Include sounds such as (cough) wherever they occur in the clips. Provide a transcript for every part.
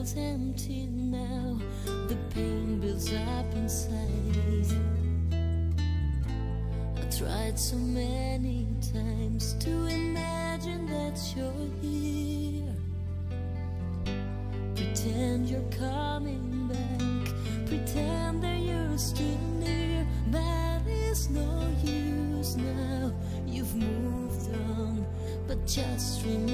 feels empty now. The pain builds up inside. I tried so many times to imagine that you're here. Pretend you're coming back. Pretend that you're still near. But it's no use now. You've moved on But just remember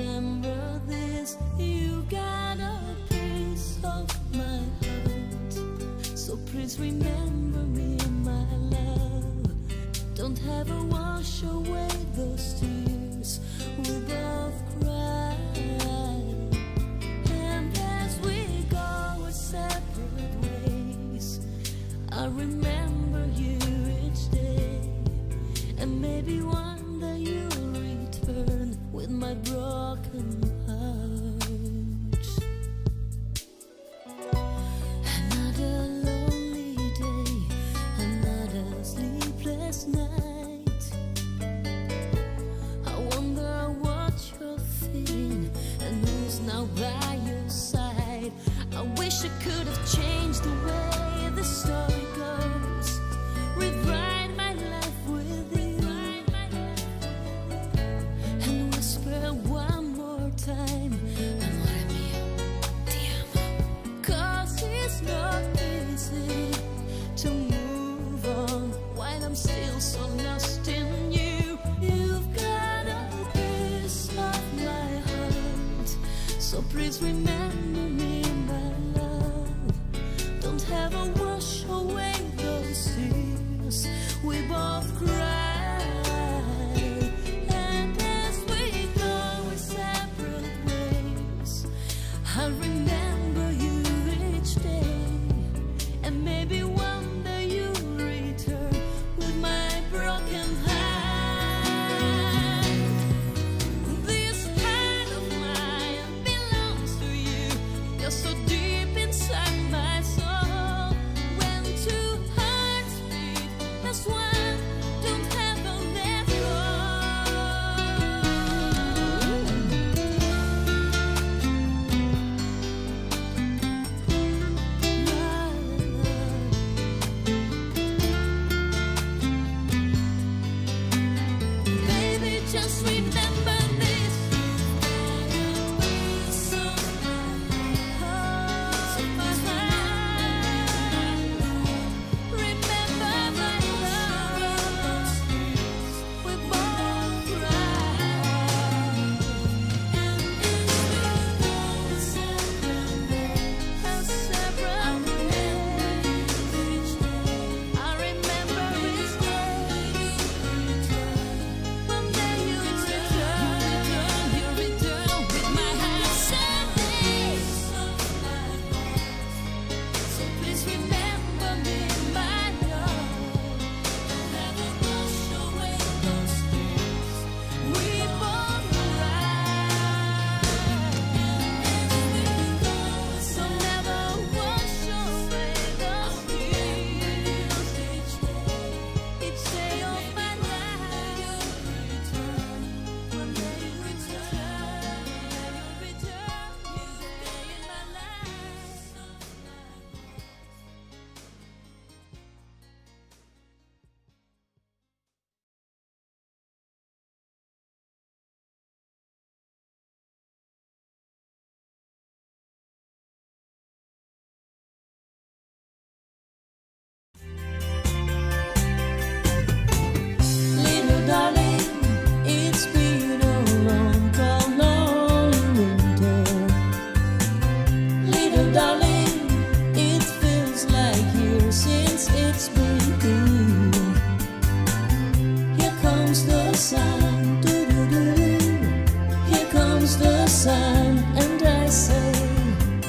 and I say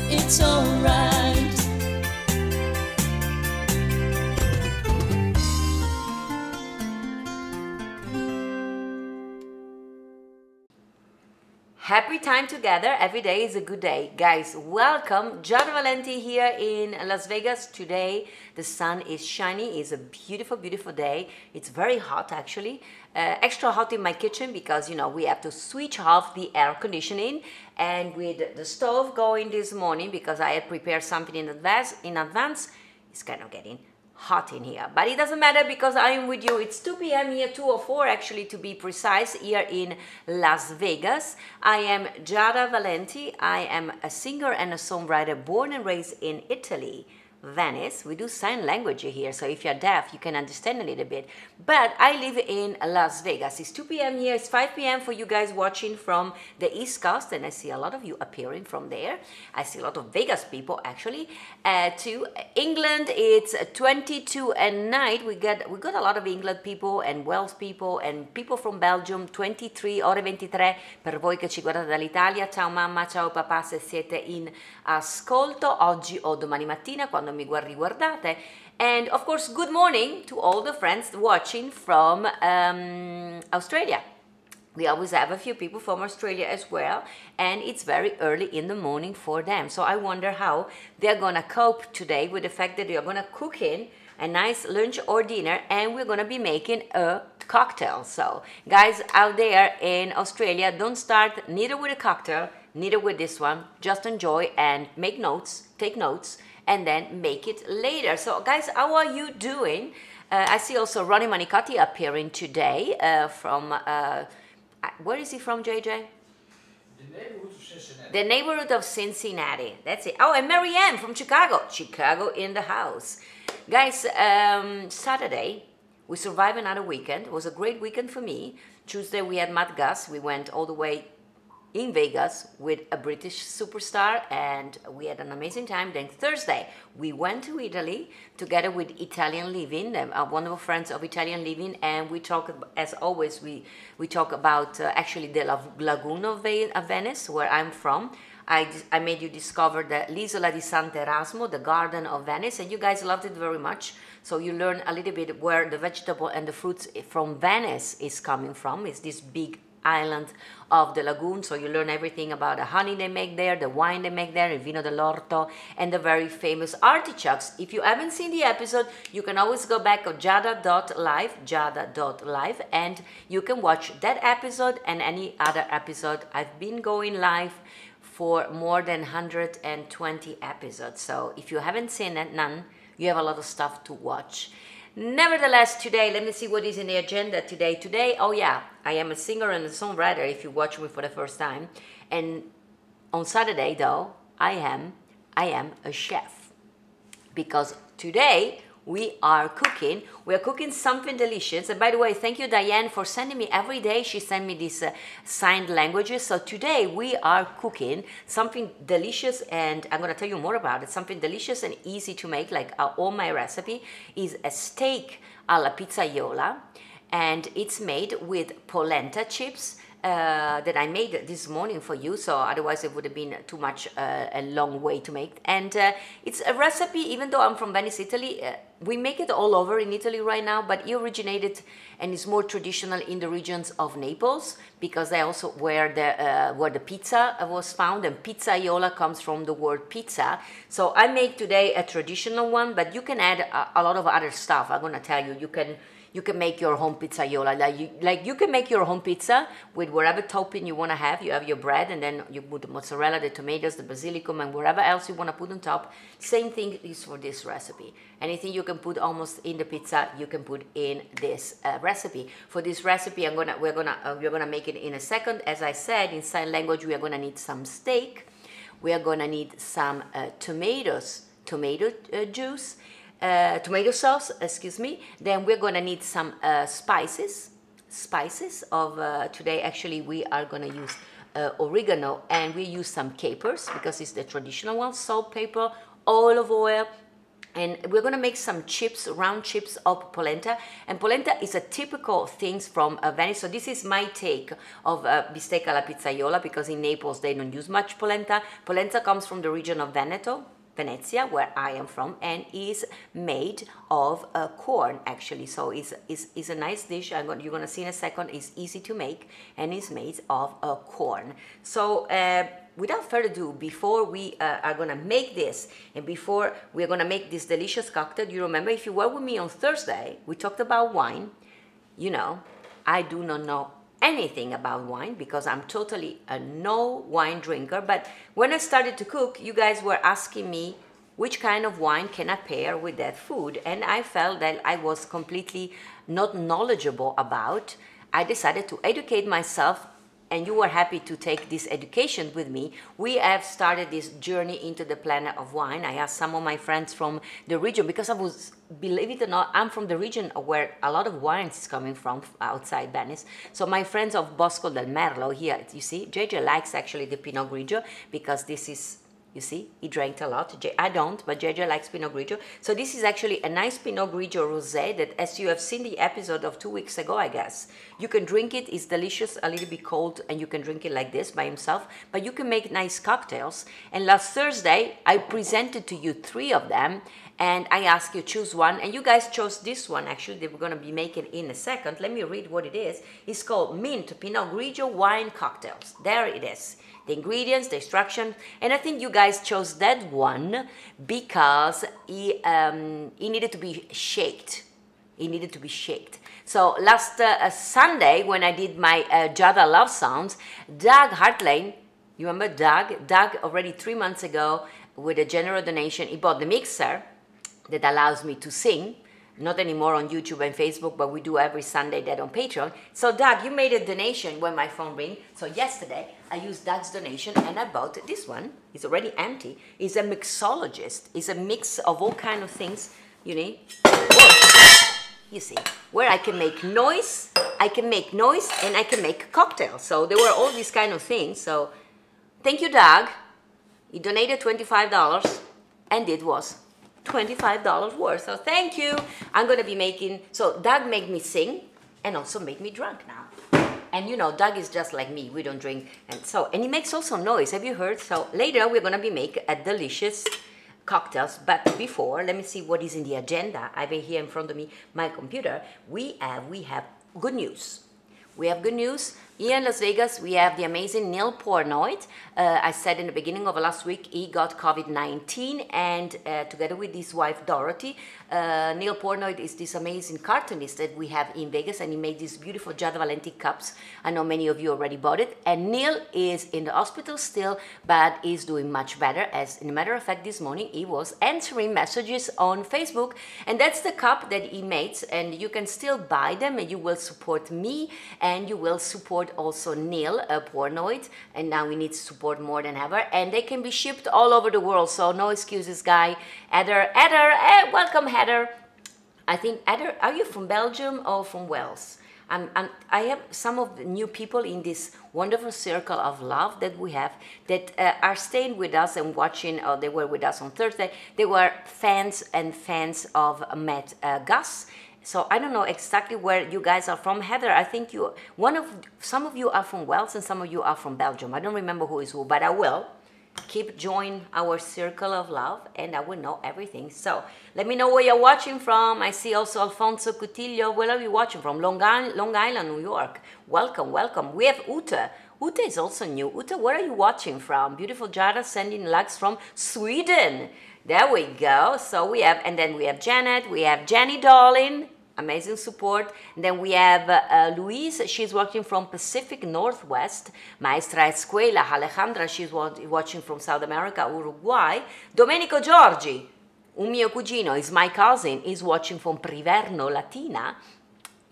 it's alright. Happy time together. Every day is a good day. Guys, welcome. Giada Valenti here in Las Vegas today. The sun is shining. It's a beautiful, beautiful day. It's very hot actually. Uh, extra hot in my kitchen because, you know, we have to switch off the air conditioning. And with the stove going this morning, because I had prepared something in advance, in advance it's kind of getting hot in here. But it doesn't matter because i'm with you. It's 2 p.m here 204 actually to be precise here in las vegas. I am giada valenti. I am a singer and a songwriter born and raised in italy Venice. We do sign language here, so if you're deaf, you can understand a little bit. But I live in Las Vegas. It's 2 p.m. here, it's 5 p.m. for you guys watching from the East Coast, and I see a lot of you appearing from there. I see a lot of Vegas people actually. Uh, to England, it's 22 at night. We got we got a lot of England people and Wales people and people from Belgium. 23 ore 23 per voi che ci guardate dall'Italia. Ciao mamma, ciao papà se siete in ascolto oggi o domani mattina quando mi riguardate. And of course, good morning to all the friends watching from um, Australia. We always have a few people from Australia as well, and it's very early in the morning for them. So I wonder how they're gonna cope today with the fact that they're gonna cook in a nice lunch or dinner, and we're gonna be making a cocktail. So, guys out there in Australia, don't start neither with a cocktail, neither with this one. Just enjoy and make notes, take notes, and then make it later. So guys, how are you doing? Uh, I see also Ronnie Manicotti appearing today uh, from, uh, where is he from, JJ? The neighborhood of Cincinnati. The neighborhood of Cincinnati. That's it. Oh, and Marianne from Chicago. Chicago in the house. Guys, um, Saturday, we survived another weekend. It was a great weekend for me. Tuesday, we had Matt Goss. We went all the way in Vegas with a British superstar and we had an amazing time. Then Thursday, we went to Italy together with Italian Living, our uh, wonderful friends of Italian Living, and we talk, as always, we, we talk about uh, actually the lagoon of, of Venice, where I'm from. I, I made you discover the L'Isola di Sant'Erasmo, the Garden of Venice, and you guys loved it very much. So you learn a little bit where the vegetable and the fruits from Venice is coming from. It's this big island of the lagoon. So you learn everything about the honey they make there, the wine they make there, el vino dell'orto, and the very famous artichokes. If you haven't seen the episode, you can always go back to giada.live, giada.live, and you can watch that episode and any other episode. I've been going live for more than 120 episodes. So if you haven't seen it, none, you have a lot of stuff to watch. Nevertheless, today, let me see what is in the agenda today. Today, oh yeah, I am a singer and a songwriter if you watch me for the first time. And on Saturday, though, I am, I am a chef. Because today, we are cooking. We are cooking something delicious. And by the way, thank you, Diane, for sending me every day. She sent me these uh, signed languages. So today we are cooking something delicious, and I'm to tell you more about it. Something delicious and easy to make, like uh, all my recipe, is a steak alla pizzaiola. And it's made with polenta chips, uh, that I made this morning for you. So otherwise it would have been too much uh, a long way to make. And uh, it's a recipe, even though I'm from Venice, Italy, uh, we make it all over in Italy right now, but it originated and is more traditional in the regions of Naples because they also where the uh, where the pizza was found and pizzaiola comes from the word pizza. So I make today a traditional one, but you can add a, a lot of other stuff. I'm gonna tell you, you can you can make your home pizzaiola. Like you, like you can make your home pizza with whatever topping you want to have. You have your bread and then you put the mozzarella, the tomatoes, the basilicum, and whatever else you want to put on top. Same thing is for this recipe. Anything you can put almost in the pizza, you can put in this uh, recipe. For this recipe, I'm gonna we're gonna uh, we're gonna make it in a second. As I said in sign language, we are gonna need some steak. We are gonna need some uh, tomatoes, tomato uh, juice uh, tomato sauce, excuse me. Then we're gonna need some uh, spices, spices of, uh, today actually we are gonna use uh, oregano and we use some capers because it's the traditional one, salt, pepper, olive oil, and we're gonna make some chips, round chips of polenta. And polenta is a typical things from uh, Venice. So this is my take of uh, bistecca alla pizzaiola because in Naples they don't use much polenta. Polenta comes from the region of Veneto, Venezia, where I am from, and is made of uh, corn actually. So it's, it's, it's a nice dish. I'm going, you're to see in a second. It's easy to make and it's made of uh, corn. So uh, without further ado, before we uh, are going to make this and before we're going to make this delicious cocktail, you remember if you were with me on Thursday, we talked about wine. You know, I do not know anything about wine because I'm totally a no wine drinker. But when I started to cook, you guys were asking me which kind of wine can I pair with that food, and I felt that I was completely not knowledgeable about. I decided to educate myself and you were happy to take this education with me, we have started this journey into the planet of wine. I asked some of my friends from the region because I was, believe it or not, I'm from the region where a lot of wines is coming from outside Venice. So my friends of Bosco del Merlo here, you see, JJ likes actually the Pinot Grigio because this is you see, he drank a lot. I don't, but JJ likes Pinot Grigio. So this is actually a nice Pinot Grigio rosé that, as you have seen the episode of two weeks ago, I guess, you can drink it. It's delicious, a little bit cold, and you can drink it like this by himself. But you can make nice cocktails. And last Thursday, I presented to you three of them, and I asked you choose one, and you guys chose this one. Actually, that we're gonna be making in a second. Let me read what it is. It's called Mint Pinot Grigio Wine Cocktails. There it is the ingredients, the instruction, and I think you guys chose that one because it, um, it needed to be shaked. It needed to be shaked. So last uh, Sunday when I did my uh, Giada Love Sounds, Doug Hartlane, you remember Doug? Doug already three months ago with a general donation, he bought the mixer that allows me to sing not anymore on YouTube and Facebook, but we do every Sunday that on Patreon. So, Doug, you made a donation when my phone rang. So, yesterday I used Doug's donation and I bought this one. It's already empty. It's a mixologist. It's a mix of all kind of things. You need. You see, where I can make noise, I can make noise, and I can make cocktails. So there were all these kind of things. So, thank you, Doug. He donated twenty-five dollars, and it was $25 worth. So thank you. I'm going to be making, so Doug made me sing and also make me drunk now. And you know, Doug is just like me. We don't drink. And so, and he makes also noise. Have you heard? So later we're going to be make a delicious cocktails. But before, let me see what is in the agenda. I have been here in front of me my computer. We have, we have good news. We have good news. Here in Las Vegas, we have the amazing Neil Portnoy. Uh, I said in the beginning of last week, he got COVID 19, and uh, together with his wife Dorothy, uh, Neil Portnoy is this amazing cartoonist that we have in Vegas, and he made these beautiful Giada Valenti cups. I know many of you already bought it. And Neil is in the hospital still, but is doing much better. As in a matter of fact, this morning he was answering messages on Facebook, and that's the cup that he makes. And you can still buy them, and you will support me, and you will support also Neil uh, Portnoy. And now we need support more than ever, and they can be shipped all over the world. So no excuses, guy. Heather, Heather, welcome. Heather. I think, Heather, are you from Belgium or from Wales? I'm, I'm, i have some of the new people in this wonderful circle of love that we have that uh, are staying with us and watching, or they were with us on Thursday. They were fans and fans of Matt uh, Goss. So I don't know exactly where you guys are from. Heather, I think you, one of, some of you are from Wales and some of you are from Belgium. I don't remember who is who, but I will keep join our circle of love and I will know everything. So let me know where you're watching from. I see also Alfonso Cutillo. Where are you watching from? Long Island, Long Island, New York. Welcome, welcome. We have Uta. Uta is also new. Uta, where are you watching from? Beautiful Jara sending likes from Sweden. There we go. So we have, and then we have Janet, we have Jenny Darling, amazing support. And then we have uh, Louise, she's watching from Pacific Northwest. Maestra Escuela, Alejandra, she's watching from South America, Uruguay. Domenico Giorgi, un mio cugino, is my cousin, is watching from Priverno, Latina.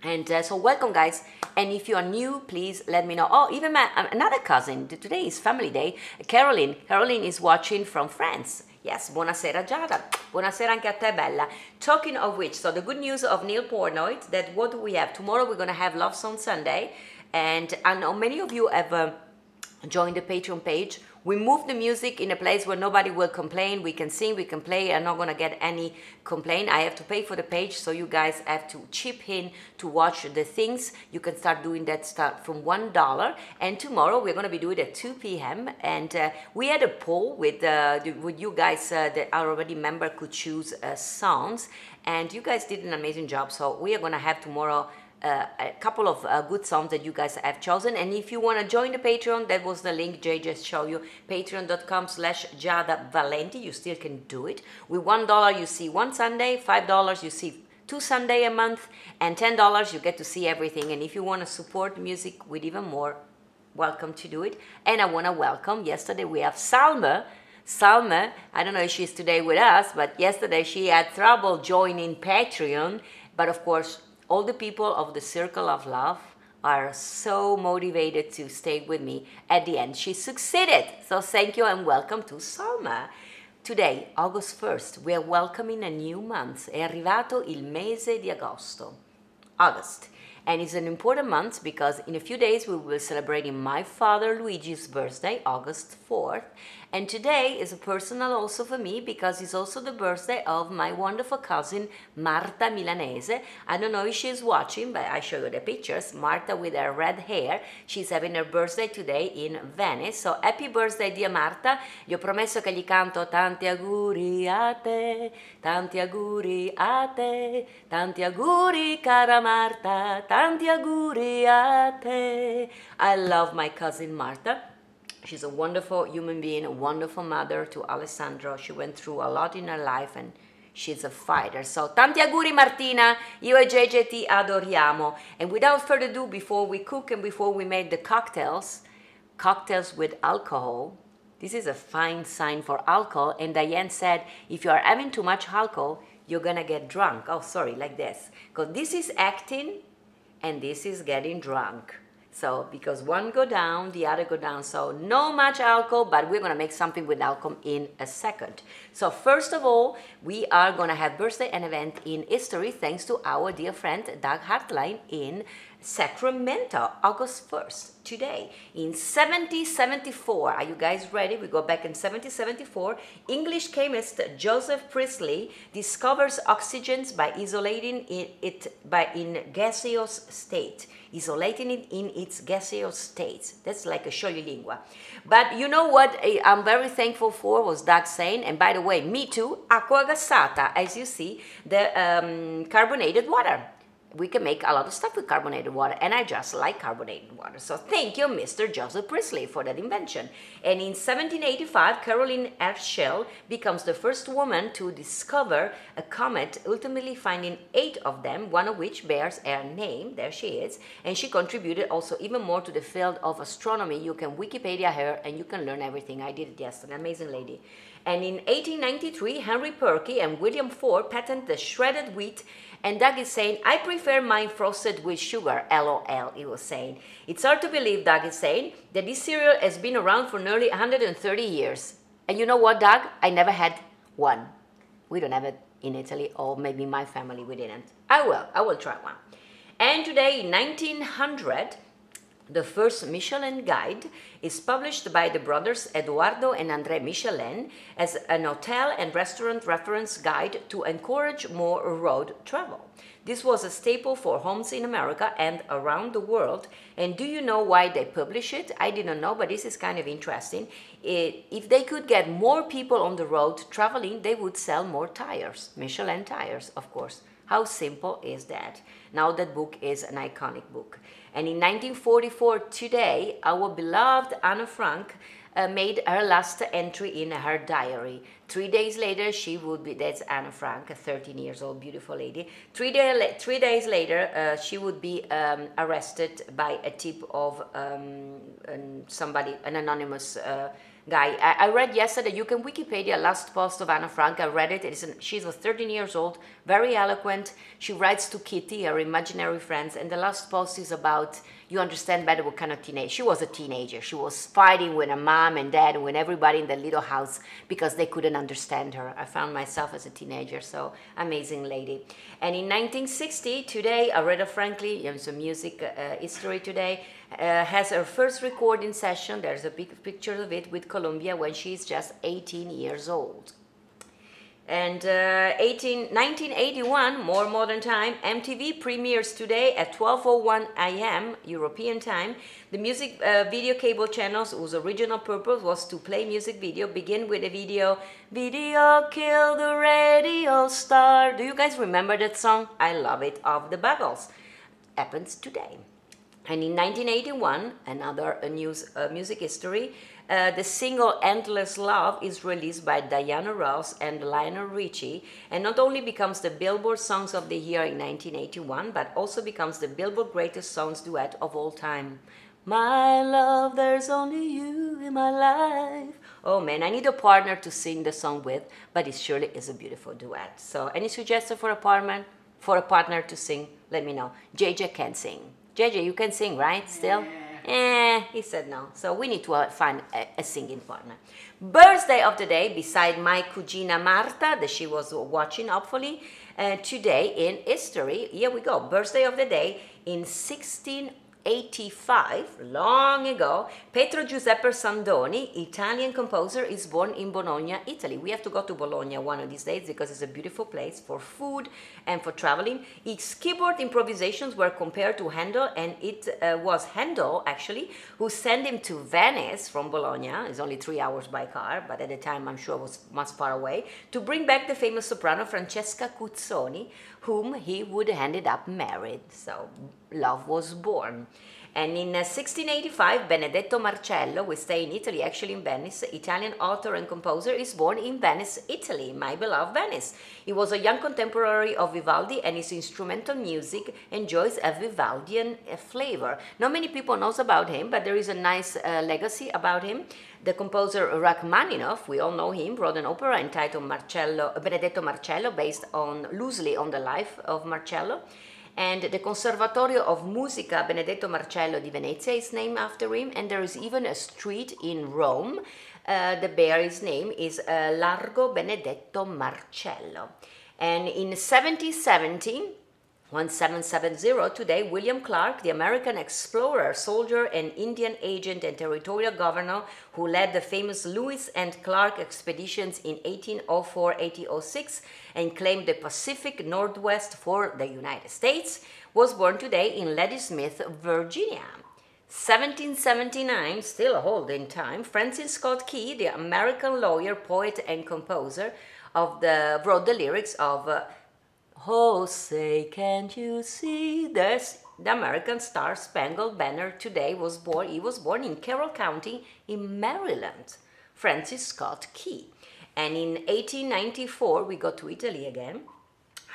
And uh, so welcome guys. And if you are new, please let me know. Oh, even my, another cousin, today is family day, Caroline. Caroline is watching from France. Yes, buonasera Giada. Buonasera anche a te, Bella. Talking of which, so the good news of Neil Portnoy, that what do we have? Tomorrow we're going to have Love Song Sunday. And I know many of you have uh, joined the Patreon page We move the music in a place where nobody will complain. We can sing, we can play. I'm not gonna get any complaint. I have to pay for the page, so you guys have to chip in to watch the things. You can start doing that start from one dollar. And tomorrow we're gonna be doing it at 2 p.m. And uh, we had a poll with uh, with you guys uh, that are already member could choose uh, songs, and you guys did an amazing job. So we are gonna have tomorrow uh, a couple of uh, good songs that you guys have chosen. And if you want to join the Patreon, that was the link Jay just showed you. Patreon.com slash Giada Valenti. You still can do it. With $1, you see one Sunday. $5, you see two Sunday a month. And $10, you get to see everything. And if you want to support music with even more, welcome to do it. And I want to welcome, yesterday we have Salma. Salma, I don't know if she's today with us, but yesterday she had trouble joining Patreon. But of course, all the people of the Circle of Love are so motivated to stay with me at the end. She succeeded. So thank you and welcome to Salma. Today, August 1st, we are welcoming a new month. È arrivato il mese di agosto. August. And it's an important month because in a few days we will be celebrating my father Luigi's birthday, August 4th. And today is a personal also for me because it's also the birthday of my wonderful cousin Marta Milanese. I don't know if she's watching, but I show you the pictures. Marta with her red hair. She's having her birthday today in Venice. So happy birthday, dear Marta. Gli ho promesso che gli canto tanti auguri a te, tanti auguri a te, tanti auguri cara Marta, tanti auguri a te. I love my cousin Marta. She's a wonderful human being, a wonderful mother to Alessandro. She went through a lot in her life and she's a fighter. So, tanti auguri Martina, io e JJ ti adoriamo. And without further ado, before we cook and before we make the cocktails, cocktails with alcohol, this is a fine sign for alcohol. And Diane said, if you are having too much alcohol, you're gonna get drunk. Oh, sorry, like this. Because this is acting and this is getting drunk. So because one go down, the other go down. So no much alcohol, but we're gonna make something with alcohol in a second. So first of all, we are gonna have birthday and event in history thanks to our dear friend Doug Hartline in Sacramento, August 1st, today. In 1774, are you guys ready? We go back in 1774. English chemist Joseph Priestley discovers oxygens by isolating it, by in gaseous state isolating it in its gaseous state. That's like a lingua. But you know what I'm very thankful for was Doug saying, and by the way, me too, acqua gassata, as you see, the um, carbonated water. We can make a lot of stuff with carbonated water, and I just like carbonated water. So thank you, Mr. Joseph Priestley, for that invention. And in 1785, Caroline Herschel becomes the first woman to discover a comet, ultimately finding eight of them, one of which bears her name. There she is. And she contributed also even more to the field of astronomy. You can Wikipedia her and you can learn everything. I did it yesterday. Amazing lady. And in 1893, Henry Perky and William Ford patent the shredded wheat and Doug is saying, I prefer mine frosted with sugar, LOL, he was saying. It's hard to believe, Doug is saying, that this cereal has been around for nearly 130 years. And you know what, Doug? I never had one. We don't have it in Italy, or maybe my family, we didn't. I will, I will try one. And today, in 1900, the first Michelin guide is published by the brothers Eduardo and André Michelin as an hotel and restaurant reference guide to encourage more road travel. This was a staple for homes in America and around the world. And do you know why they publish it? I didn't know, but this is kind of interesting. It, if they could get more people on the road traveling, they would sell more tires, Michelin tires, of course. How simple is that? Now that book is an iconic book. And in 1944, today, our beloved Anne Frank uh, made her last entry in her diary. Three days later, she would be, that's Anne Frank, a 13 years old beautiful lady. Three, day, three days later, uh, she would be um, arrested by a tip of um, somebody, an anonymous uh, guy. I, I, read yesterday, you can Wikipedia last post of Anna Frank. I read it. it is an, she's 13 years old, very eloquent. She writes to Kitty, her imaginary friends, and the last post is about you understand better what kind of teenage. She was a teenager. She was fighting with her mom and dad and with everybody in the little house because they couldn't understand her. I found myself as a teenager, so amazing lady. And in 1960, today, Aretha Franklin, you know, some music uh, history today, uh, has her first recording session. There's a big picture of it with Columbia when she's just 18 years old. And uh, 18, 1981, more modern time, MTV premieres today at 12.01 a.m. European time. The music uh, video cable channels whose original purpose was to play music video begin with a video, Video Kill the Radio Star. Do you guys remember that song? I love it, of the Buggles. Happens today. And in 1981, another news, uh, music history, uh, the single Endless Love is released by Diana Ross and Lionel Richie and not only becomes the Billboard Songs of the Year in 1981, but also becomes the Billboard Greatest Songs duet of all time. My love, there's only you in my life. Oh man, I need a partner to sing the song with, but it surely is a beautiful duet. So, any suggestion for a partner, for a partner to sing? Let me know. JJ can sing. JJ, you can sing, right? Still? Eh, he said no. So we need to uh, find a, a, singing partner. Birthday of the day, beside my cugina Marta, that she was watching, hopefully, uh, today in history. Here we go. Birthday of the day in 16 85, long ago, Pietro Giuseppe Sandoni, Italian composer, is born in Bologna, Italy. We have to go to Bologna one of these days because it's a beautiful place for food and for traveling. His keyboard improvisations were compared to Handel, and it uh, was Handel, actually, who sent him to Venice from Bologna. It's only three hours by car, but at the time I'm sure it was much far away, to bring back the famous soprano Francesca Cuzzoni, whom he would ended up married. So love was born. And in 1685, uh, Benedetto Marcello, we stay in Italy, actually in Venice, Italian author and composer, is born in Venice, Italy, my beloved Venice. He was a young contemporary of Vivaldi and his instrumental music enjoys a Vivaldian uh, flavor. Not many people knows about him, but there is a nice uh, legacy about him. The composer Rachmaninoff, we all know him, wrote an opera entitled Marcello, Benedetto Marcello, based on loosely on the life of Marcello. And the Conservatorio of Musica Benedetto Marcello di Venezia is named after him, and there is even a street in Rome uh, that bears his name is uh, Largo Benedetto Marcello. And in 1770, 1770 today, William Clark, the American explorer, soldier, and Indian agent and territorial governor who led the famous Lewis and Clark expeditions in 1804-1806 and claimed the Pacific Northwest for the United States, was born today in Ladysmith, Virginia. 1779, still old in time, Francis Scott Key, the American lawyer, poet, and composer, of the, wrote the lyrics of uh, Oh, say, can't you see? There's the American Star Spangled Banner today was born. He was born in Carroll County in Maryland, Francis Scott Key. And in 1894, we go to Italy again.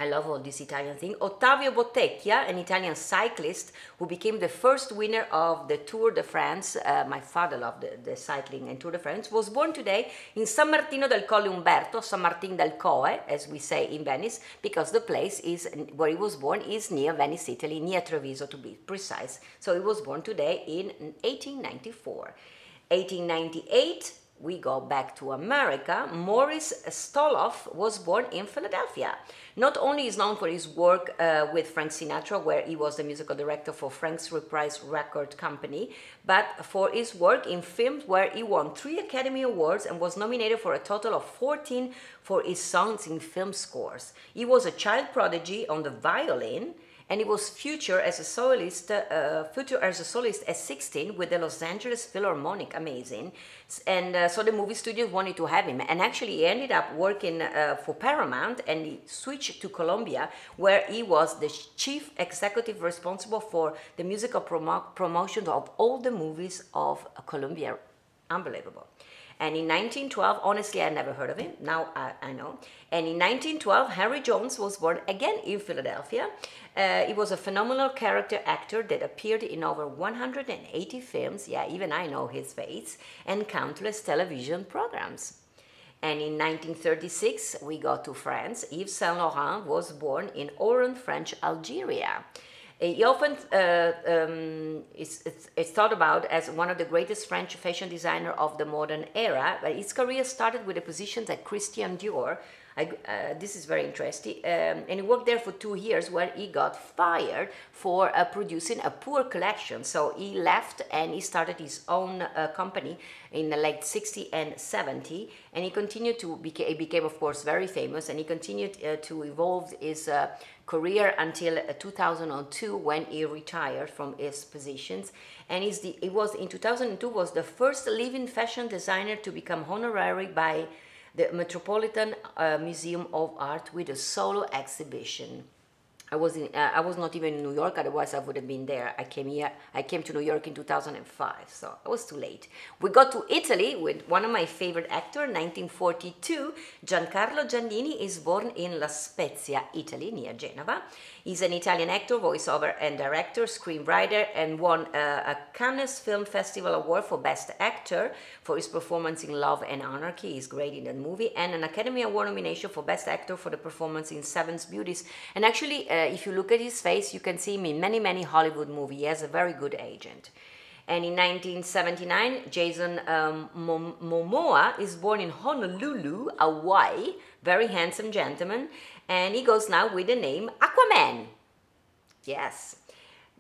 I love all this Italian thing. Ottavio Bottecchia, an Italian cyclist who became the first winner of the Tour de France, uh, my father loved the, the, cycling and Tour de France, was born today in San Martino del Colle Umberto, San Martin del Coe, as we say in Venice, because the place is where he was born is near Venice, Italy, near Treviso to be precise. So he was born today in 1894. 1898, we go back to America, Morris Stoloff was born in Philadelphia. Not only is known for his work uh, with Frank Sinatra, where he was the musical director for Frank's Reprise Record Company, but for his work in films where he won three Academy Awards and was nominated for a total of 14 for his songs in film scores. He was a child prodigy on the violin and he was future as a soloist, uh, future as a soloist at 16 with the Los Angeles Philharmonic, amazing. And uh, so the movie studios wanted to have him, and actually he ended up working uh, for Paramount, and he switched to Columbia, where he was the chief executive responsible for the musical promo promotion of all the movies of Columbia. Unbelievable. And in 1912, honestly, I never heard of him. Now I, I know. And in 1912, Henry Jones was born again in Philadelphia. Uh, he was a phenomenal character actor that appeared in over 180 films. Yeah, even I know his face. And countless television programs. And in 1936, we go to France. Yves Saint Laurent was born in Oran, French Algeria. He often uh, um, is, is, thought about as one of the greatest French fashion designer of the modern era, but his career started with a position at Christian Dior, I, uh, this is very interesting. Um, and he worked there for two years where he got fired for uh, producing a poor collection. So he left and he started his own uh, company in the late 60 and 70. And he continued to, beca- became, of course, very famous and he continued uh, to evolve his uh, career until uh, 2002 when he retired from his positions. And he's the, he was in 2002 was the first living fashion designer to become honorary by the Metropolitan uh, Museum of Art with a solo exhibition. I was in, uh, I was not even in New York. Otherwise, I would have been there. I came here. I came to New York in 2005, so I was too late. We got to Italy with one of my favorite actors, 1942. Giancarlo Giannini is born in La Spezia, Italy, near Genova. He's an Italian actor, voiceover and director, screenwriter, and won uh, a Cannes Film Festival Award for Best Actor for his performance in Love and Anarchy. He's great in that movie, and an Academy Award nomination for Best Actor for the performance in Seven's Beauties. And actually, uh, if you look at his face, you can see him in many, many Hollywood movies. He has a very good agent. And in 1979, Jason um, Mom- Momoa is born in Honolulu, Hawaii. Very handsome gentleman. And he goes now with the name Aquaman. Yes.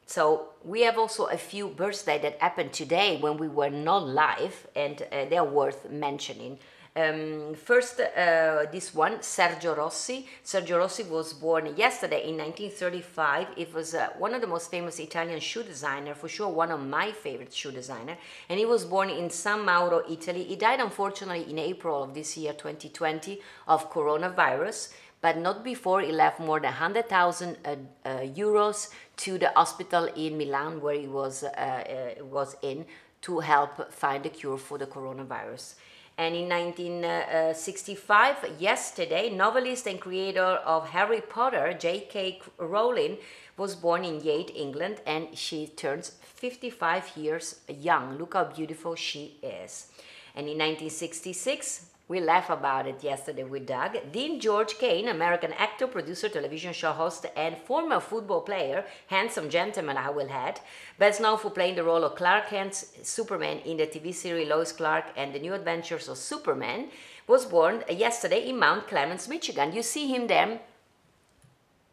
So we have also a few birthdays that happened today when we were not live, and uh, they are worth mentioning. Um, first, uh, this one, Sergio Rossi. Sergio Rossi was born yesterday in 1935. It was uh, one of the most famous Italian shoe designer, for sure one of my favorite shoe designer. And he was born in San Mauro, Italy. He died unfortunately in April of this year, 2020, of coronavirus but not before he left more than 100,000 uh, uh, euros to the hospital in Milan where he was, uh, uh, was in to help find a cure for the coronavirus. And in 1965, uh, yesterday, novelist and creator of Harry Potter, J.K. Rowling, was born in Yate, England, and she turns 55 years young. Look how beautiful she is. And in 1966, we laughed about it yesterday with Doug. Dean George Cain, American actor, producer, television show host, and former football player, handsome gentleman I will add, best known for playing the role of Clark Kent's Superman in the TV series Lois Clark and the New Adventures of Superman, was born yesterday in Mount Clemens, Michigan. You see him there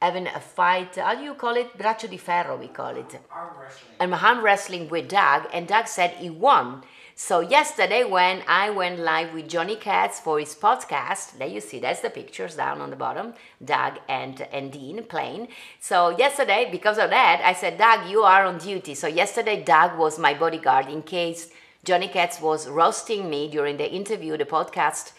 having a fight, how do you call it? Braccio di ferro, we call it. Arm wrestling. And arm wrestling with Doug, and Doug said he won. So yesterday when I went live with Johnny Kats for his podcast, there you see, that's the pictures down on the bottom, Doug and, and Dean playing. So yesterday, because of that, I said, Doug, you are on duty. So yesterday, Doug was my bodyguard in case Johnny Kats was roasting me during the interview, the podcast.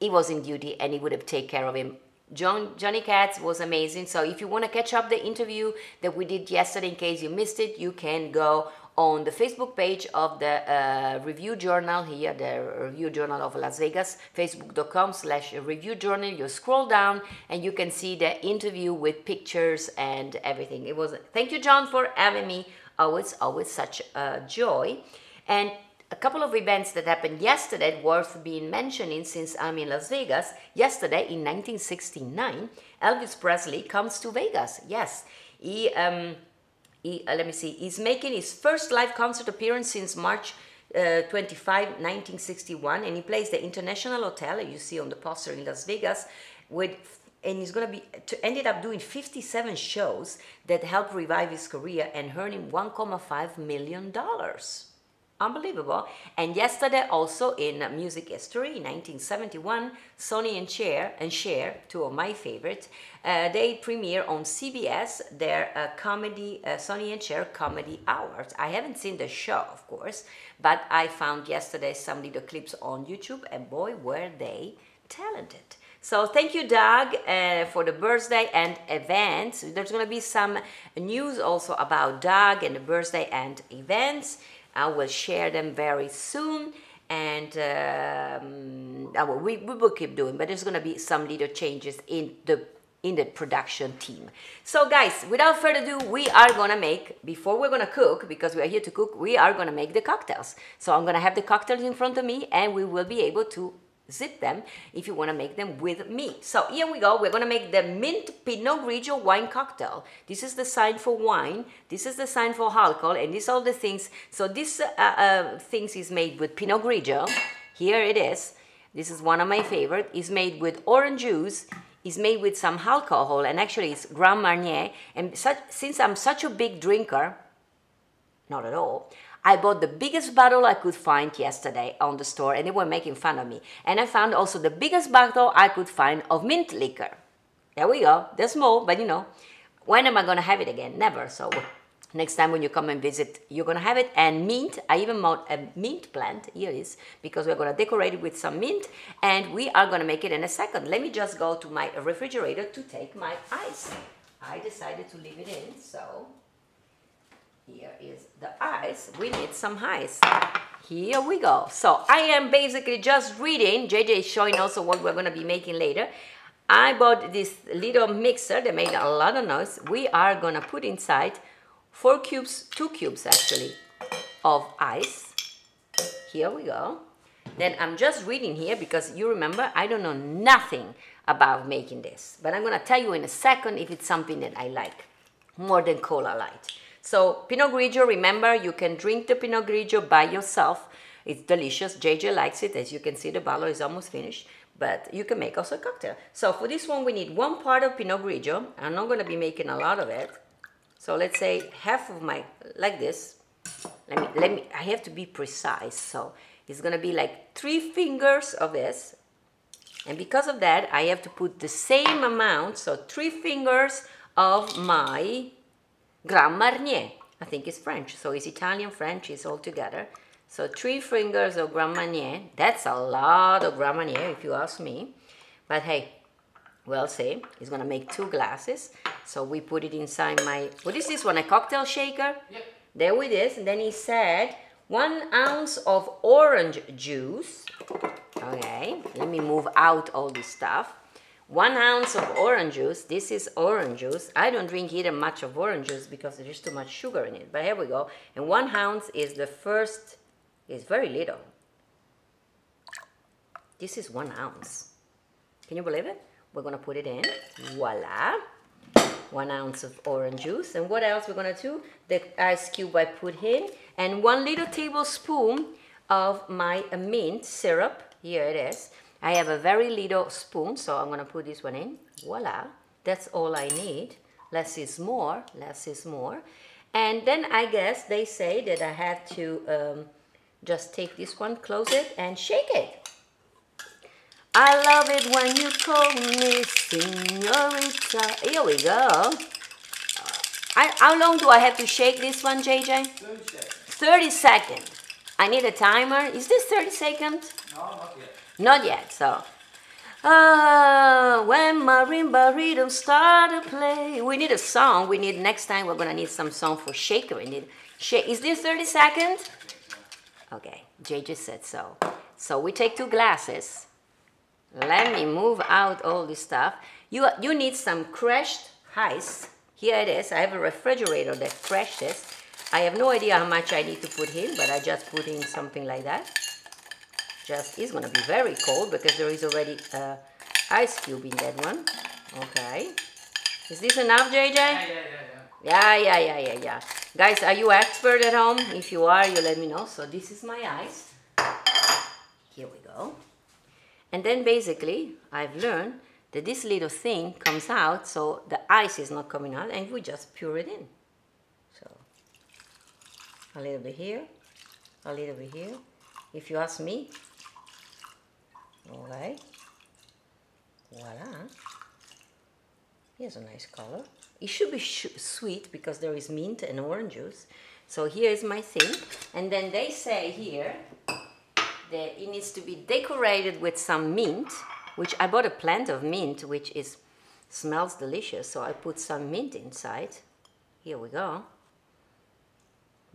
He was in duty and he would have taken care of him John, Johnny Kats was amazing. So if you want to catch up the interview that we did yesterday, in case you missed it, you can go on the Facebook page of the uh, Review Journal here, the Review Journal of Las Vegas, facebook.com slash Review Journal. You scroll down and you can see the interview with pictures and everything. It was, thank you, John, for having me. Always, always such a joy. And a couple of events that happened yesterday worth being mentioning since I'm in Las Vegas. Yesterday, in 1969, Elvis Presley comes to Vegas. Yes, he, um, he uh, let me see, he's making his first live concert appearance since March uh, 25, 1961, and he plays the International Hotel, you see on the poster in Las Vegas, with and he's going to be to ended up doing 57 shows that helped revive his career and earn him 1.5 million dollars unbelievable. And yesterday, also in music history, in 1971, Sonny and Cher, and Cher, two of my favorites, uh, they premiere on CBS their uh, comedy, uh, Sonny and Cher Comedy Hours. I haven't seen the show, of course, but I found yesterday some little clips on YouTube, and boy, were they talented. So thank you, Doug, uh, for the birthday and events. There's going to be some news also about Doug and the birthday and events. I will share them very soon and um, will, we, we will keep doing but there's going to be some little changes in the in the production team. So guys without further ado we are to make before we're to cook because we are here to cook we are to make the cocktails. So i'm to have the cocktails in front of me and we will be able to zip them if you want to make them with me. So here we go. We're going to make the mint Pinot Grigio wine cocktail. This is the sign for wine. This is the sign for alcohol. And these are all the things. So this uh, uh, things is made with Pinot Grigio. Here it is. This is one of my favorite. It's made with orange juice. It's made with some alcohol, and actually it's Grand Marnier. And such, since I'm such a big drinker, not at all. I bought the biggest bottle I could find yesterday on the store, and they were making fun of me. And I found also the biggest bottle I could find of mint liquor. There we go. They're small, but you know, when am I gonna have it again? Never. So next time when you come and visit, you're gonna have it. And mint, I even bought a mint plant. Here it is, because we're gonna decorate it with some mint, and we are gonna make it in a second. Let me just go to my refrigerator to take my ice. I decided to leave it in, so here is the ice. We need some ice. Here we go. So I am basically just reading. JJ is showing also what we're going to be making later. I bought this little mixer that made a lot of noise. We are going to put inside four cubes, two cubes actually, of ice. Here we go. Then I'm just reading here because you remember I don't know nothing about making this. But I'm going to tell you in a second if it's something that I like more than Cola Light. So Pinot Grigio, remember you can drink the Pinot Grigio by yourself. It's delicious. JJ likes it. As you can see, the bottle is almost finished. But you can make also a cocktail. So for this one, we need one part of Pinot Grigio. I'm not going to be making a lot of it. So let's say half of my, like this. Let me, let me, I have to be precise. So it's going to be like three fingers of this. And because of that, I have to put the same amount, so three fingers of my Grand Marnier. I think it's French, so it's Italian, French, it's all together. So three fingers of Grand Marnier. That's a lot of Grand Marnier, if you ask me. But hey, we'll see. He's gonna make two glasses. So we put it inside my, what is this one, a cocktail shaker? Yep. There it is. And then he said, one ounce of orange juice. Okay, let me move out all this stuff one ounce of orange juice. This is orange juice. I don't drink either much of orange juice because there's too much sugar in it. But here we go. And one ounce is the first, is very little. This is one ounce. Can you believe it? We're gonna put it in. Voila. One ounce of orange juice. And what else we're gonna do? The ice cube I put in. And one little tablespoon of my mint syrup. Here it is. I have a very little spoon, so I'm gonna put this one in. Voila, that's all I need. Less is more, less is more. And then I guess they say that I have to um, just take this one, close it, and shake it. I love it when you call me senorita. Here we go. I, how long do I have to shake this one, JJ? 30 seconds. 30 seconds. I need a timer. Is this 30 seconds? No, not yet. Not yet, so. Ah, when marimba rhythm start to play. We need a song. We need next time. We're gonna need some song for shaker. We need. Shake. Is this 30 seconds? Okay, JJ said so. So we take two glasses. Let me move out all this stuff. You you need some crushed ice. Here it is. I have a refrigerator that crushed this. I have no idea how much I need to put in, but I just put in something like that just is going to be very cold because there is already uh, ice cube in that one. Okay. Is this enough, JJ? Yeah, yeah, yeah, Yeah, yeah, yeah, yeah, yeah. Guys, are you expert at home? If you are, you let me know. So this is my ice. Here we go. And then basically, I've learned that this little thing comes out, so the ice is not coming out, and we just pour it in. So, a little bit here, a little bit here. If you ask me, Okay. Voila. Here's a nice color. It should be sweet because there is mint and orange juice. So here is my thing. And then they say here that it needs to be decorated with some mint, which I bought a plant of mint, which is smells delicious. So I put some mint inside. Here we go.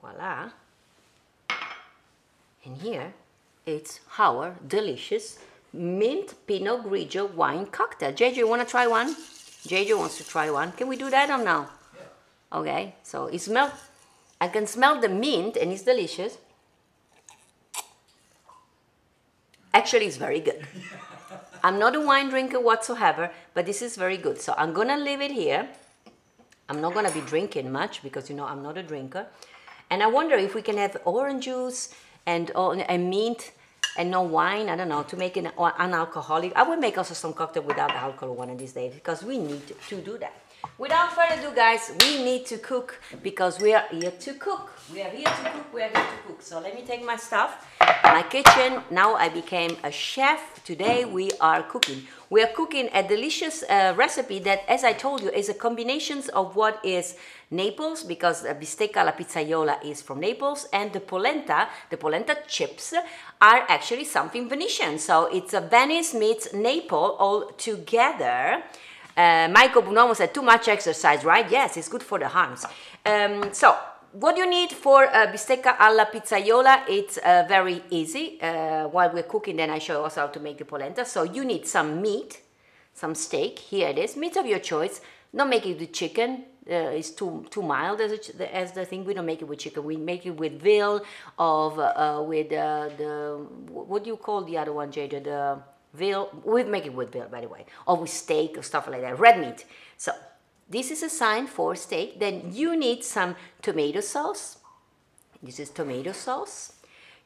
Voila. And here it's our delicious mint Pinot Grigio wine cocktail. JJ, you want to try one? JJ wants to try one. Can we do that or no? Yeah. Okay, so it smells, I can smell the mint and it's delicious. Actually, it's very good. (laughs) I'm not a wine drinker whatsoever, but this is very good. So I'm gonna leave it here. I'm not gonna be drinking much because you know I'm not a drinker. And I wonder if we can have orange juice and, and mint and no wine. I don't know to make an alcoholic I will make also some cocktail without alcohol one of these days because we need to do that. Without further ado, guys, we need to cook because we are here to cook. We are here to cook. We are here to cook. So let me take my stuff, my kitchen. Now I became a chef. Today we are cooking. We are cooking a delicious uh, recipe that, as I told you, is a combination of what is Naples because the bistecca alla pizzaiola is from Naples and the polenta, the polenta chips are actually something Venetian. So it's a Venice meets Naples all together. Uh, Michael Bonomo said, too much exercise, right? Yes, it's good for the arms. Um, so, what you need for uh, bistecca alla pizzaiola, it's uh, very easy. Uh, while we're cooking, then I show also how to make the polenta. So you need some meat, some steak. Here it is, meat of your choice. Don't make it with chicken. Uh, it's too too mild as, a, as the thing. We don't make it with chicken. We make it with veal, of uh, with the what do you call the other one, Jada? The veal, we make it with veal by the way, or with steak or stuff like that, red meat. So this is a sign for steak. Then you need some tomato sauce. This is tomato sauce.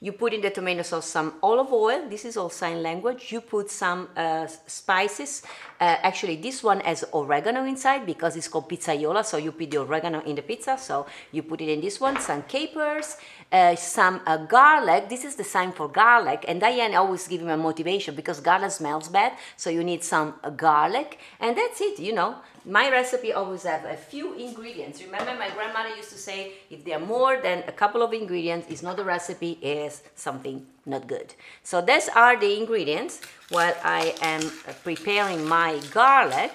You put in the tomato sauce some olive oil. This is all sign language. You put some uh, spices. Uh, actually, this one has oregano inside because it's called pizzaiola. So you put the oregano in the pizza. So you put it in this one. Some capers, uh, some uh, garlic. This is the sign for garlic. And Diane always give him a motivation because garlic smells bad. So you need some garlic. And that's it, you know. My recipe always have a few ingredients. Remember my grandmother used to say, if there are more than a couple of ingredients, it's not a recipe, it's something not good. So these are the ingredients while I am preparing my garlic.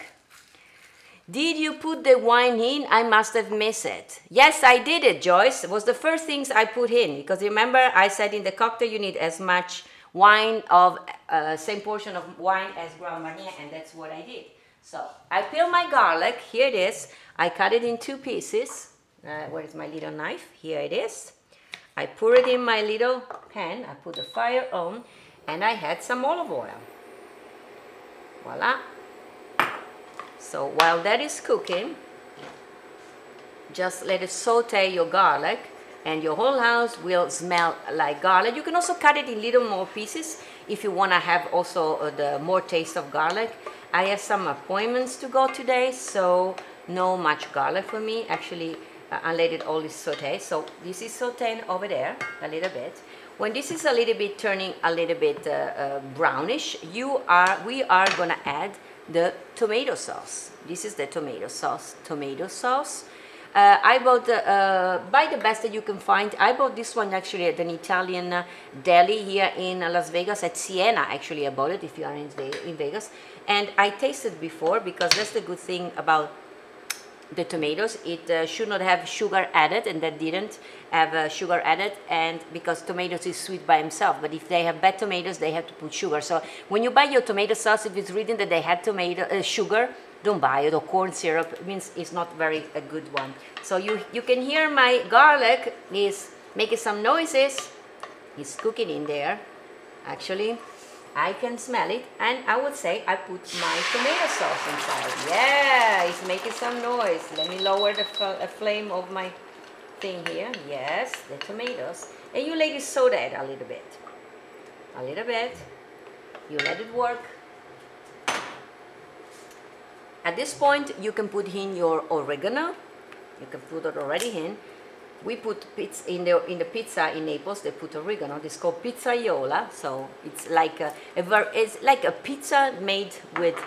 Did you put the wine in? I must have missed it. Yes, I did it, Joyce. It was the first things I put in because remember I said in the cocktail you need as much wine of uh, same portion of wine as Grand Marnier and that's what I did. So I peel my garlic. Here it is. I cut it in two pieces. Uh, where is my little knife? Here it is. I pour it in my little pan. I put the fire on and I had some olive oil. Voila. So while that is cooking, just let it saute your garlic and your whole house will smell like garlic. You can also cut it in little more pieces if you want to have also uh, the more taste of garlic. I have some appointments to go today, so no much garlic for me. Actually, uh, it all is saute. So this is sauteing over there a little bit. When this is a little bit turning a little bit uh, uh, brownish, you are we are gonna add the tomato sauce. This is the tomato sauce. Tomato sauce. Uh, I bought, uh, buy the best that you can find. I bought this one actually at an Italian uh, deli here in Las Vegas, at Siena actually I bought it if you are in, in Vegas. And I tasted before because that's the good thing about the tomatoes. It uh, should not have sugar added and that didn't have uh, sugar added and because tomatoes is sweet by himself. But if they have bad tomatoes, they have to put sugar. So when you buy your tomato sauce, if it's written that they had tomato uh, sugar, don't buy it or corn syrup it means it's not very a good one. So you you can hear my garlic is making some noises. It's cooking in there actually. I can smell it and I would say I put my tomato sauce inside. Yeah it's making some noise. Let me lower the flame of my thing here. Yes the tomatoes. And you let it soak that a little bit. A little bit. You let it work at this point, you can put in your oregano. You can put it already in. We put pizza in the in the pizza in Naples. They put oregano. It's called pizzaiola. So it's like a, a it's like a pizza made with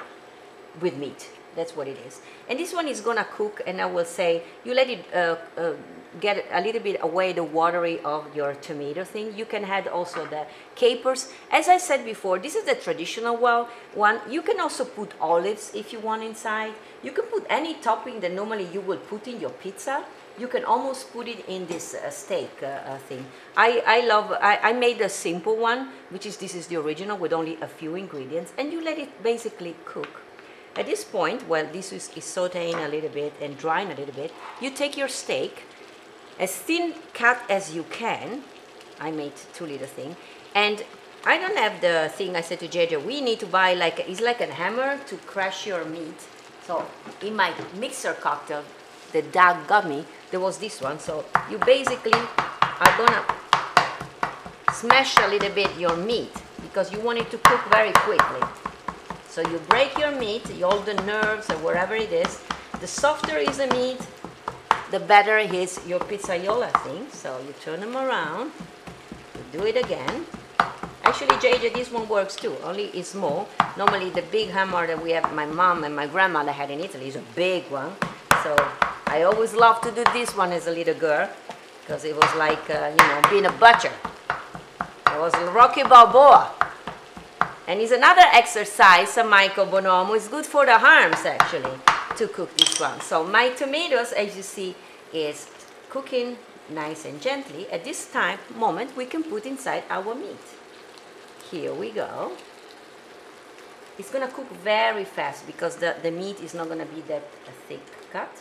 with meat. That's what it is. And this one is gonna cook, and I will say you let it uh, uh, get a little bit away the watery of your tomato thing. You can add also the capers. As I said before, this is the traditional well one. You can also put olives if you want inside. You can put any topping that normally you would put in your pizza. You can almost put it in this uh, steak uh, uh, thing. I, I love, I, I made a simple one, which is this is the original with only a few ingredients. And you let it basically cook. At this point, while this is, is sauteing a little bit and drying a little bit, you take your steak as thin cut as you can. I made two little thing. And I don't have the thing I said to JJ, we need to buy like, it's like a hammer to crush your meat. So in my mixer cocktail, the dog got me, there was this one. So you basically are gonna smash a little bit your meat because you want it to cook very quickly. So you break your meat, all the nerves or wherever it is. The softer is the meat, the better is your pizzaiola thing. So you turn them around, you do it again. Actually, JJ, this one works too, only it's small. Normally the big hammer that we have, my mom and my grandmother had in Italy is a big one. So I always loved to do this one as a little girl because it was like, uh, you know, being a butcher. It was Rocky Balboa. And it's another exercise, uh, Michael Bonomo. It's good for the arms, actually, to cook this one. So my tomatoes, as you see, is cooking nice and gently. At this time, moment, we can put inside our meat. Here we go. It's gonna cook very fast because the, the meat is not gonna be that thick cut.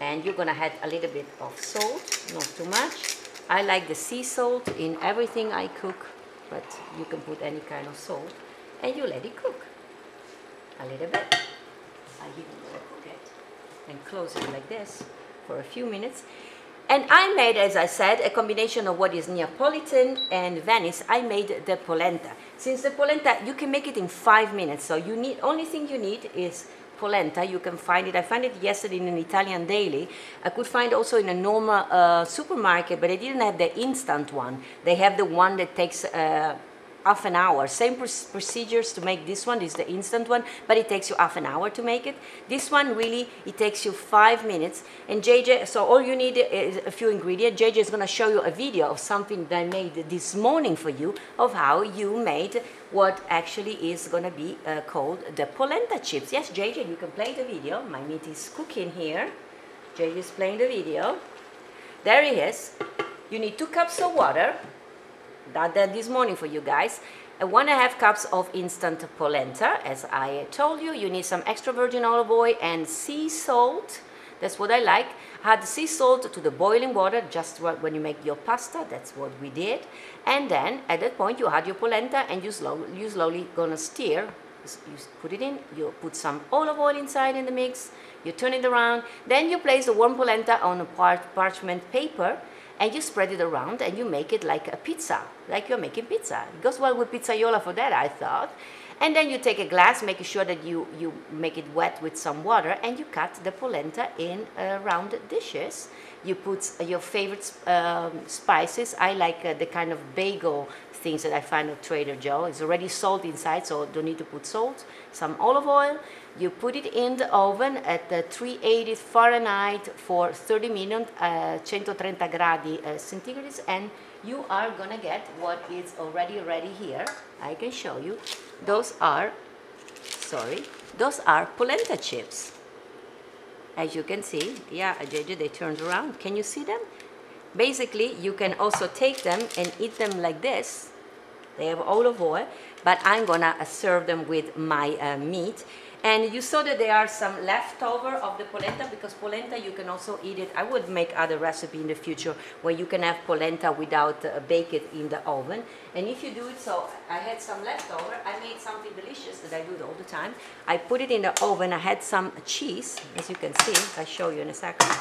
And you're gonna add a little bit of salt, not too much. I like the sea salt in everything I cook, but you can put any kind of salt. And you let it cook a little bit. I it and close it like this for a few minutes. And I made, as I said, a combination of what is Neapolitan and Venice. I made the polenta. Since the polenta, you can make it in five minutes. So you need, only thing you need is polenta. You can find it. I found it yesterday in an Italian daily. I could find also in a normal uh, supermarket, but I didn't have the instant one. They have the one that takes uh, half an hour. Same procedures to make this one. This is the instant one, but it takes you half an hour to make it. This one really, it takes you five minutes. And JJ, so all you need is a few ingredients. JJ is going to show you a video of something that I made this morning for you of how you made what actually is going to be uh, called the polenta chips. Yes, JJ, you can play the video. My meat is cooking here. JJ is playing the video. There he is. You need two cups of water that, this morning for you guys. One and a half cups of instant polenta. As I told you, you need some extra virgin olive oil and sea salt. That's what I like. Add sea salt to the boiling water just when you make your pasta. That's what we did. And then at that point you add your polenta and you, slow, you slowly gonna stir. You put it in, you put some olive oil inside in the mix, you turn it around, then you place the warm polenta on a part parchment paper and you spread it around and you make it like a pizza, like you're making pizza. It goes well with pizzaiola for that, I thought. And then you take a glass, making sure that you, you make it wet with some water, and you cut the polenta in uh, round dishes. You put your favorite um, spices. I like uh, the kind of bagel things that I find at Trader Joe. It's already salt inside, so don't need to put salt. Some olive oil. You put it in the oven at uh, 380 Fahrenheit for 30 minutes, uh, 130 gradi uh, centigrade, and you are gonna get what is already ready here. I can show you. Those are, sorry, those are polenta chips. As you can see, yeah, JJ, they turned around. Can you see them? Basically, you can also take them and eat them like this. They have olive oil, but I'm gonna serve them with my uh, meat. And you saw that there are some leftover of the polenta because polenta you can also eat it. I would make other recipe in the future where you can have polenta without uh, bake it in the oven. And if you do it, so I had some leftover. I made something delicious that I do all the time. I put it in the oven. I had some cheese, as you can see. I'll show you in a second.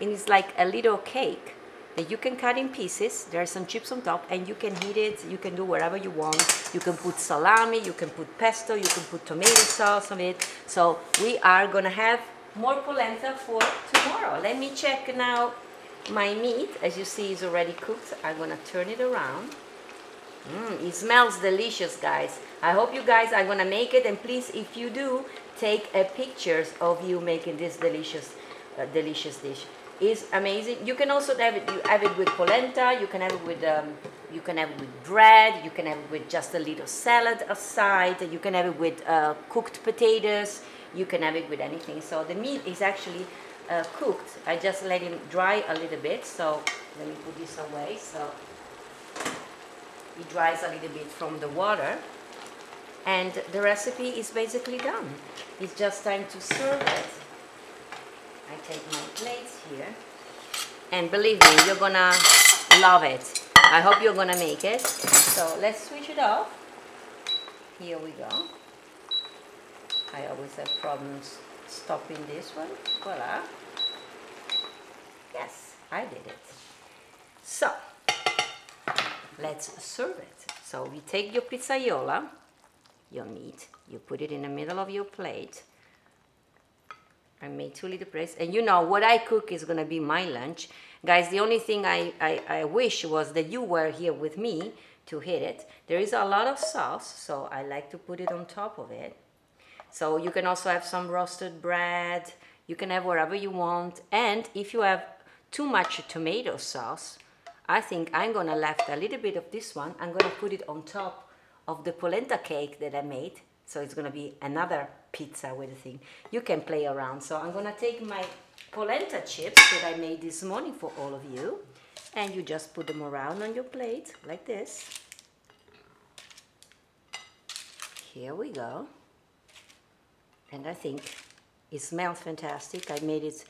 And it's like a little cake that you can cut in pieces. There are some chips on top and you can heat it. You can do whatever you want. You can put salami, you can put pesto, you can put tomato sauce on it. So we are gonna have more polenta for tomorrow. Let me check now my meat. As you see, is already cooked. I'm gonna turn it around. Mm, it smells delicious, guys. I hope you guys are gonna make it. And please, if you do, take a pictures of you making this delicious, uh, delicious dish is amazing. You can also have it. You have it with polenta. You can have it with um, you can have it with bread. You can have it with just a little salad aside. You can have it with uh, cooked potatoes. You can have it with anything. So the meat is actually uh, cooked. I just let it dry a little bit. So let me put this away. So it dries a little bit from the water. And the recipe is basically done. It's just time to serve it. I take my plates here. And believe me, you're gonna love it. I hope you're gonna make it. So let's switch it off. Here we go. I always have problems stopping this one. Voila. Yes, I did it. So, let's serve it. So you take your pizzaiola, your meat, you put it in the middle of your plate. I made two little plates, and you know what I cook is gonna be my lunch. Guys, the only thing I, I, I wish was that you were here with me to hit it. There is a lot of sauce, so I like to put it on top of it. So you can also have some roasted bread. You can have whatever you want. And if you have too much tomato sauce, I think I'm gonna left a little bit of this one. I'm gonna put it on top of the polenta cake that I made. So it's gonna be another pizza with a thing. You can play around. So I'm gonna take my polenta chips that I made this morning for all of you. And you just put them around on your plate like this. Here we go. And I think it smells fantastic. I made it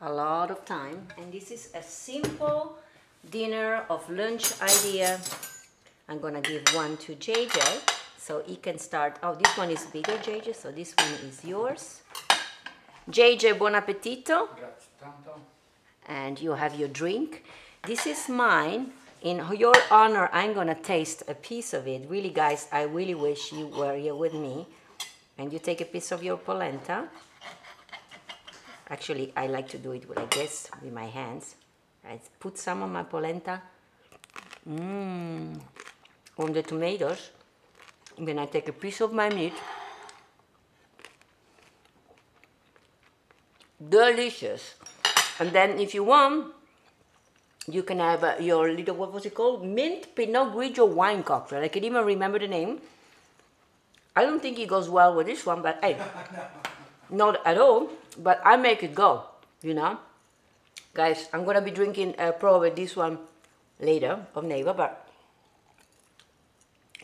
a lot of time. And this is a simple dinner of lunch idea. I'm gonna give one to JJ so he can start. Oh, this one is bigger, JJ, so this one is yours. JJ, buon appetito. Grazie tanto. And you have your drink. This is mine. In your honor, I'm gonna taste a piece of it. Really, guys, I really wish you were here with me. And you take a piece of your polenta. Actually, I like to do it with, I guess, with my hands. I put some on my polenta. Mmm. On the tomatoes. Then I take a piece of my meat. Delicious. And then if you want, you can have uh, your little, what was it called? Mint Pinot Grigio wine cocktail. I can even remember the name. I don't think it goes well with this one, but hey, (laughs) not at all. But I make it go, you know. Guys, I'm gonna be drinking uh, probably this one later of Neva, but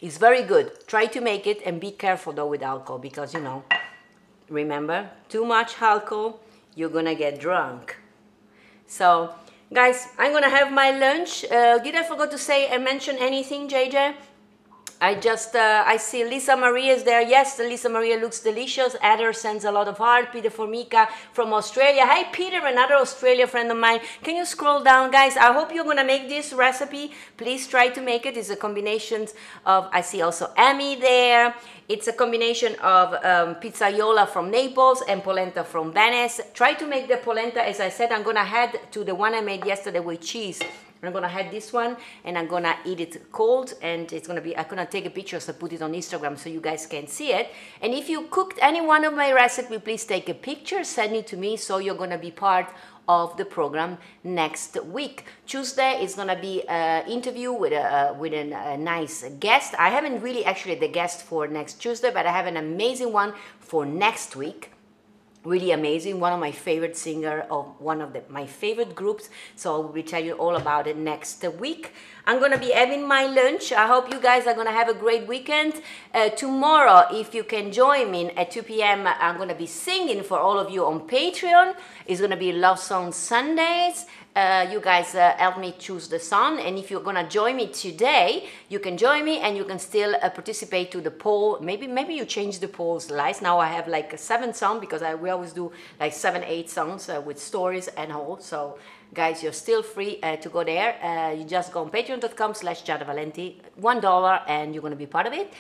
it's very good. Try to make it and be careful though with alcohol because you know, remember, too much alcohol, you're gonna get drunk. So, guys, I'm gonna have my lunch. Uh, did I forget to say and mention anything, JJ? I just, uh, I see Lisa Maria is there. Yes, Lisa Maria looks delicious. Adder sends a lot of heart. Peter Formica from Australia. Hi, Peter, another Australia friend of mine. Can you scroll down, guys? I hope you're going to make this recipe. Please try to make it. It's a combination of, I see also Amy there. It's a combination of um, pizzaiola from Naples and polenta from Venice. Try to make the polenta, as I said, I'm going to add to the one I made yesterday with cheese. I'm gonna have this one and I'm gonna eat it cold and it's gonna be, I'm gonna take a picture so put it on Instagram so you guys can see it. And if you cooked any one of my recipe, please take a picture, send it to me so you're gonna be part of the program next week. Tuesday is gonna be an interview with a uh, with a, a nice guest. I haven't really actually the guest for next Tuesday, but I have an amazing one for next week really amazing one of my favorite singer of one of the, my favorite groups. So i will be telling you all about it next week. I'm gonna be having my lunch. I hope you guys are gonna have a great weekend. Uh, tomorrow if you can join me at 2 p.m i'm gonna be singing for all of you on patreon. It's gonna be love song sundays uh, you guys uh, help me choose the song and if you're gonna join me today you can join me and you can still uh, participate to the poll. Maybe maybe you change the polls lights now i have like seven songs because I, we always do like seven eight songs uh, with stories and all. So guys you're still free uh, to go there. You just go on patreon.com slash Valenti, one dollar and you're gonna be part of it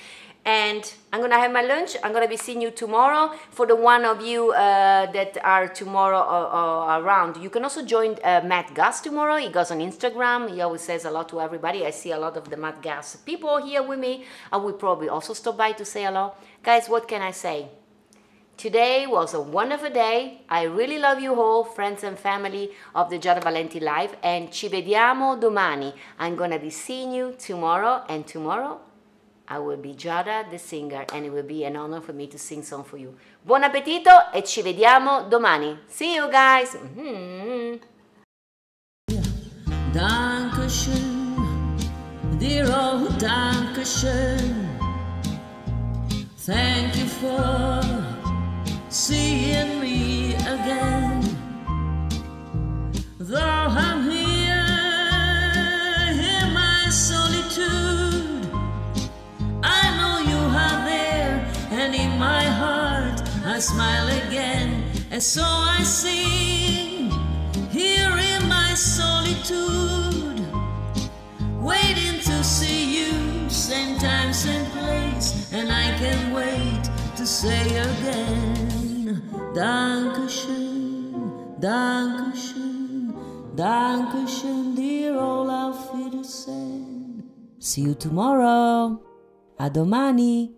and I'm gonna have my lunch. I'm gonna be seeing you tomorrow. For the one of you uh, that are tomorrow uh, uh, around, you can also join uh, Matt Goss tomorrow. He goes on Instagram. He always says a lot to everybody. I see a lot of the Matt Goss people here with me. I will probably also stop by to say hello. Guys, what can I say? Today was a wonderful day. I really love you all, friends and family of the Giada Valenti Live, and ci vediamo domani. I'm gonna be seeing you tomorrow, and tomorrow I will be Giada the singer and it will be an honor for me to sing song for you. Buon appetito e ci vediamo domani. See you guys. Mm-hmm. Dankeschön, dear old Dankeschön. Thank you for seeing me again. Though I'm I smile again, and so I sing here in my solitude, waiting to see you, same time, same place, and I can't wait to say again, Dankeschön, Dankeschön, Dankeschön, dear Olaf Wiedersehen. See you tomorrow. A domani.